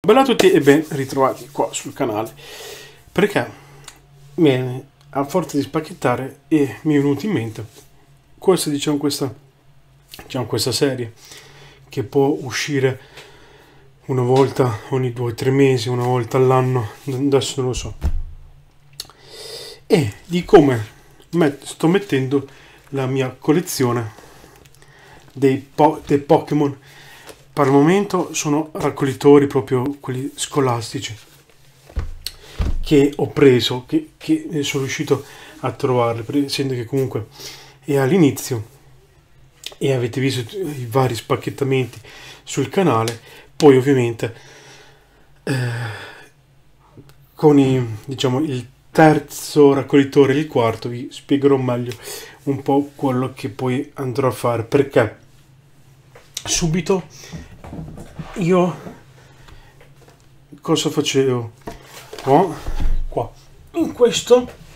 Bella a tutti e ben ritrovati qua sul canale perché bene, a forza di spacchettare e mi è venuto in mente questa diciamo questa diciamo questa serie che può uscire una volta ogni due o tre mesi una volta all'anno adesso non lo so. E di come met sto mettendo la mia collezione dei, po dei Pokémon per il momento sono raccoglitori proprio quelli scolastici che ho preso, che, che sono riuscito a trovare, essendo che comunque è all'inizio e avete visto i vari spacchettamenti sul canale, poi ovviamente eh, con i, diciamo, il terzo raccoglitore il quarto vi spiegherò meglio un po' quello che poi andrò a fare. Perché subito. Io cosa facevo? Qua, qua. in questo.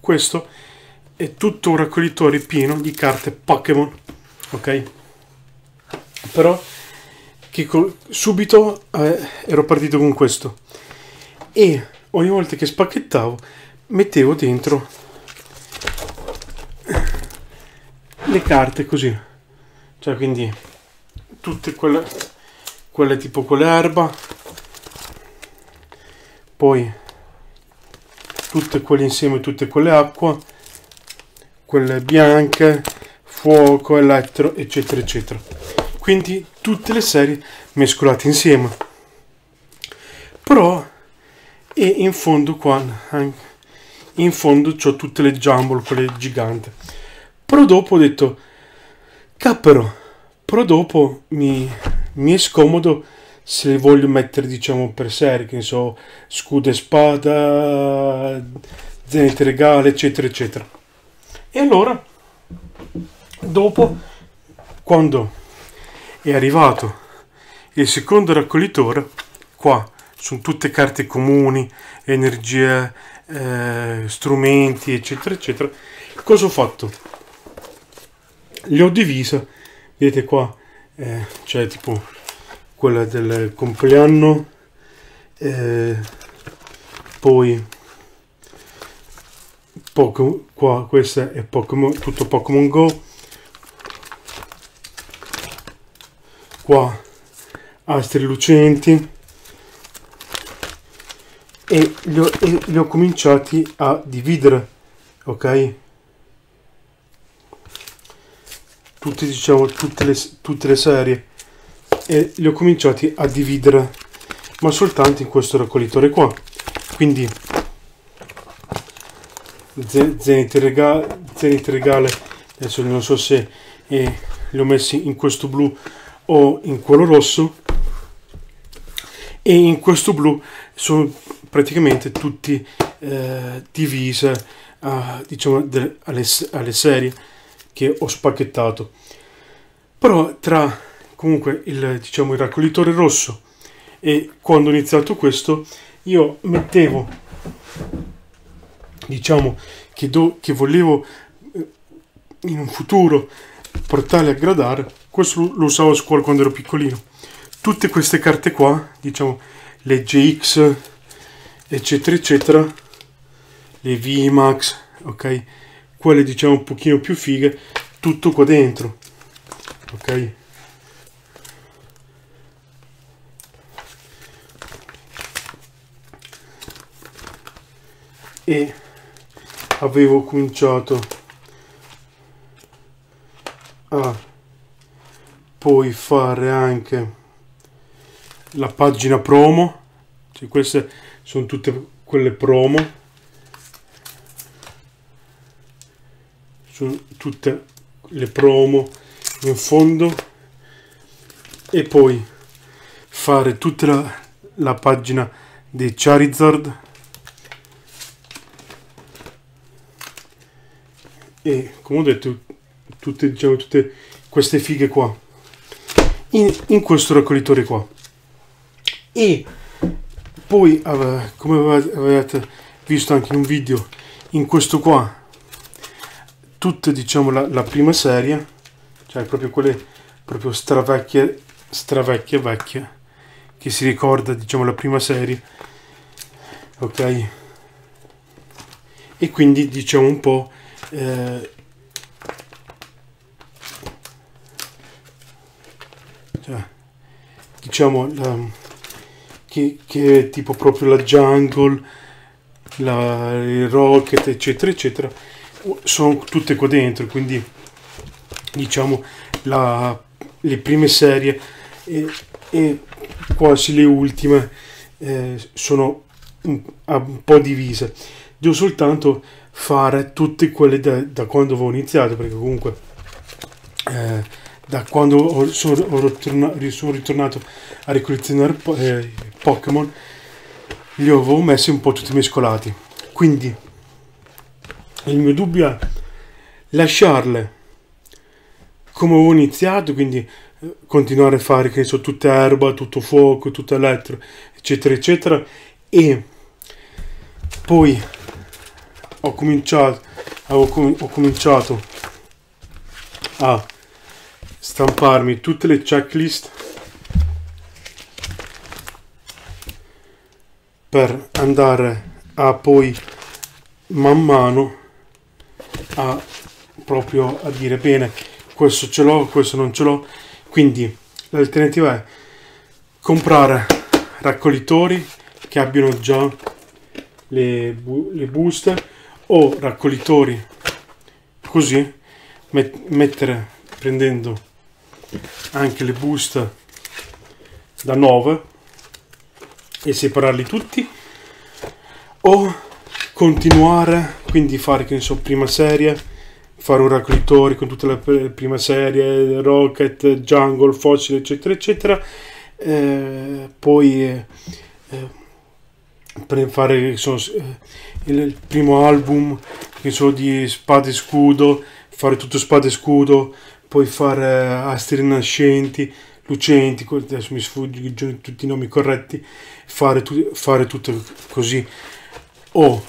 Questo è tutto un raccoglitore pieno di carte Pokémon ok? Però che subito eh, ero partito con questo. E ogni volta che spacchettavo mettevo dentro le carte così. Cioè quindi tutte quelle quelle tipo con l'erba. Poi tutte quelle insieme tutte quelle acqua. Quelle bianche fuoco elettro eccetera eccetera. Quindi tutte le serie mescolate insieme. Però e in fondo qua in fondo ho tutte le jumble quelle giganti però dopo ho detto, cappero, però dopo mi, mi è scomodo se le voglio mettere diciamo per serie, che ne so, scudo e spada, zenite regale, eccetera, eccetera. E allora, dopo, quando è arrivato il secondo raccoglitore, qua sono tutte carte comuni, energie, eh, strumenti, eccetera, eccetera. Cosa ho fatto? Le ho divise. Vedete qua eh, c'è tipo quella del compleanno eh, poi Poco, qua questa è Pokemon, tutto Pokémon Go. Qua astri lucenti. E li ho, e li ho cominciati a dividere ok tutte, diciamo, tutte, le, tutte le serie. E li ho cominciati a dividere ma soltanto in questo raccoglitore qua. Quindi zenith regale, zenith regale adesso non so se eh, li ho messi in questo blu o in quello rosso. E in questo blu sono praticamente tutti eh, divise uh, diciamo alle, alle serie che ho spacchettato. Però tra comunque il, diciamo, il raccoglitore rosso e quando ho iniziato questo io mettevo diciamo che, do, che volevo eh, in un futuro portarli a gradare questo lo usavo a scuola quando ero piccolino tutte queste carte qua diciamo le GX eccetera eccetera le VMAX ok quelle diciamo un pochino più fighe tutto qua dentro ok? E avevo cominciato a poi fare anche la pagina promo cioè queste sono tutte quelle promo su tutte le promo in fondo e poi fare tutta la, la pagina di Charizard e come ho detto tutte, diciamo, tutte queste fighe qua in, in questo raccoglitore qua. E poi come avete visto anche in un video in questo qua tutte diciamo la, la prima serie cioè proprio quelle proprio stravecchia, stravecchia vecchia, che si ricorda, diciamo, la prima serie. Ok? E quindi diciamo un po'... Eh, cioè, diciamo la, che, che tipo proprio la jungle la, il rocket eccetera eccetera sono tutte qua dentro quindi diciamo la, le prime serie e, e, quasi le ultime eh, sono un, un, po' divise. Devo soltanto fare tutte quelle da, da quando avevo iniziato perché comunque eh, da quando ho, sono, ho ritornato, sono ritornato a ricollezionare eh, Pokémon li avevo messi un po' tutti mescolati. Quindi il mio dubbio è lasciarle come avevo iniziato quindi eh, continuare a fare che so tutta erba tutto fuoco tutto elettro eccetera eccetera. E poi ho cominciato ho, ho cominciato a stamparmi tutte le checklist per andare a poi man mano a proprio a dire bene questo ce l'ho questo non ce l'ho. Quindi l'alternativa è comprare raccolitori che abbiano già le, bu le buste o raccolitori così met mettere prendendo anche le buste da 9 e separarli tutti o continuare quindi fare che ne so prima serie fare un raccoglitore con tutte le prime serie rocket jungle fossile eccetera eccetera eh, poi eh, per fare so, eh, il primo album che so di spade e scudo fare tutto spade e scudo puoi fare astri nascenti, lucenti, adesso mi sfuggono tutti i nomi corretti, fare, tu, fare tutto così o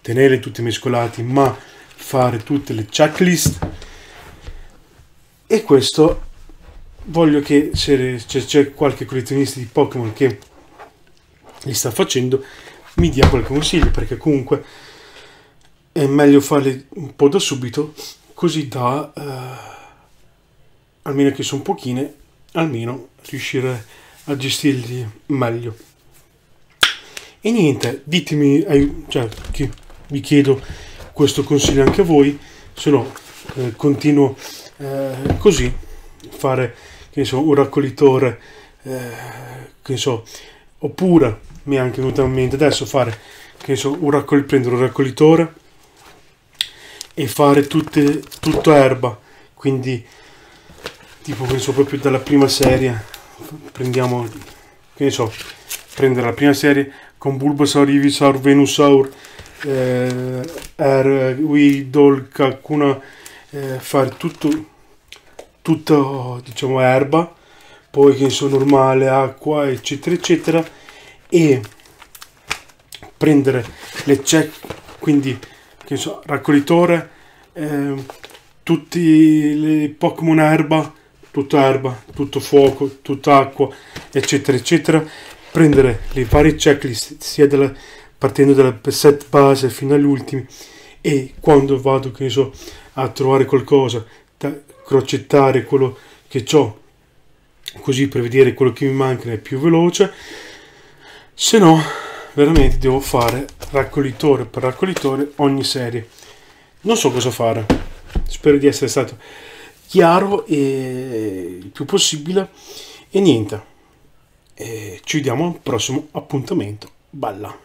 tenere tutti mescolati ma fare tutte le checklist e questo voglio che se c'è qualche collezionista di Pokémon che li sta facendo mi dia qualche consiglio perché comunque è meglio farli un po' da subito così da uh, almeno che sono pochine, almeno riuscire a gestirli meglio. E niente, ditemi, cioè, che vi chiedo questo consiglio anche a voi, se no eh, continuo eh, così, fare che so, un raccoglitore, eh, che ne so, oppure mi è anche venuto in mente adesso fare che so, un raccol- prendere un raccoglitore e fare tutte, tutto erba, quindi tipo penso proprio dalla prima serie prendiamo che ne so prendere la prima serie con Bulbasaur, Ivysaur, Venusaur eh, R, Weedle, Kakuna eh, fare tutto tutto diciamo erba poi che ne so normale, acqua eccetera eccetera e prendere le check quindi che so raccoglitore eh, tutti i Pokémon erba tutta erba, tutto fuoco, tutta acqua, eccetera, eccetera, prendere le varie checklist sia dalla, partendo dalla set base fino agli ultimi e quando vado, che so, a trovare qualcosa, da crocettare quello che ho, così per vedere quello che mi manca è più veloce, se no veramente devo fare raccoglitore per raccoglitore ogni serie. Non so cosa fare. Spero di essere stato chiaro e il più possibile e niente. E ci vediamo al prossimo appuntamento. Balla!